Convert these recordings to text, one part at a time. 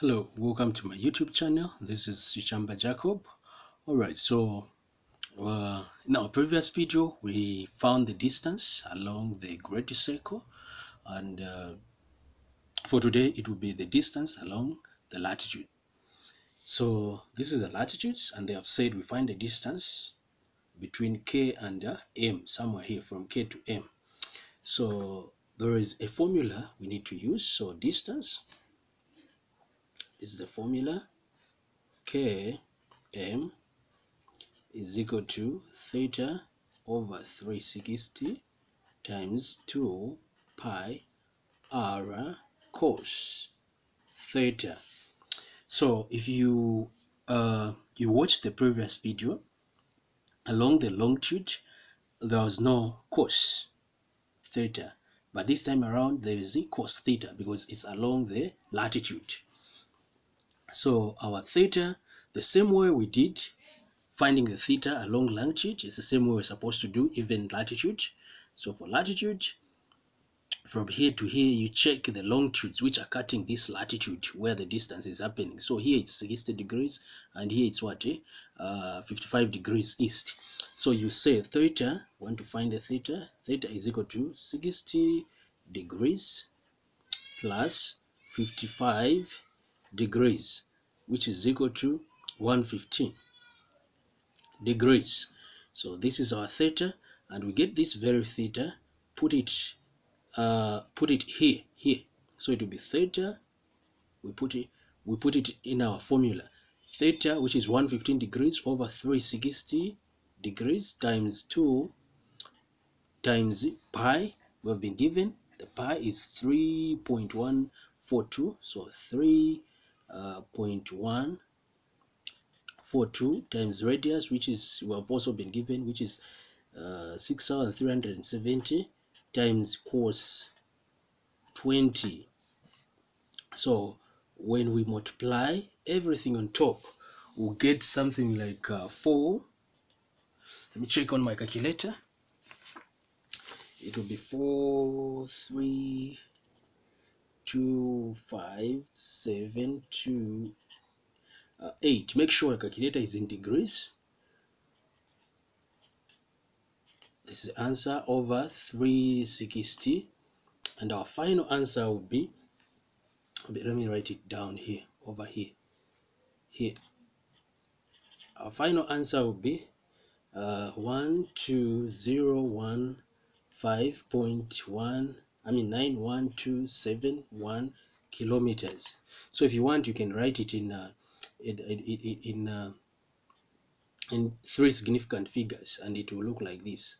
Hello, welcome to my YouTube channel. This is Sichamba Jacob. Alright, so uh, in our previous video, we found the distance along the great circle, and uh, for today, it will be the distance along the latitude. So this is the latitude, and they have said we find the distance between K and uh, M, somewhere here from K to M. So there is a formula we need to use. So distance is the formula k m is equal to theta over 360 times 2 pi r cos theta. So if you uh, you watch the previous video along the longitude there was no cos theta. But this time around there is a cos theta because it's along the latitude so our theta, the same way we did finding the theta along longitude is the same way we're supposed to do even latitude. So for latitude, from here to here, you check the longitudes which are cutting this latitude where the distance is happening. So here it's 60 degrees and here it's what? Eh? Uh, 55 degrees east. So you say theta, want to find the theta, theta is equal to 60 degrees plus 55 degrees which is equal to 115 degrees. So this is our theta and we get this very theta put it uh, put it here here. So it will be theta we put it we put it in our formula. Theta which is 115 degrees over 360 degrees times 2 times pi we have been given the pi is 3.142 so 3 uh, 0.142 times radius which is we have also been given which is uh, 6370 times cos 20 so when we multiply everything on top we'll get something like uh, 4 let me check on my calculator. It will be 4 3 two five seven two uh, eight. Make sure your calculator is in degrees. This is answer over 360 and our final answer will be let me write it down here over here here. Our final answer will be uh, 1201.5.1 I mean 91271 kilometers. So if you want, you can write it in uh, in, in, uh, in three significant figures, and it will look like this.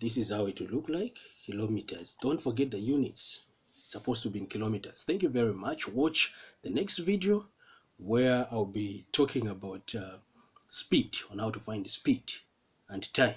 This is how it will look like kilometers. Don't forget the units. It's supposed to be in kilometers. Thank you very much. Watch the next video where I'll be talking about uh, speed on how to find speed and time.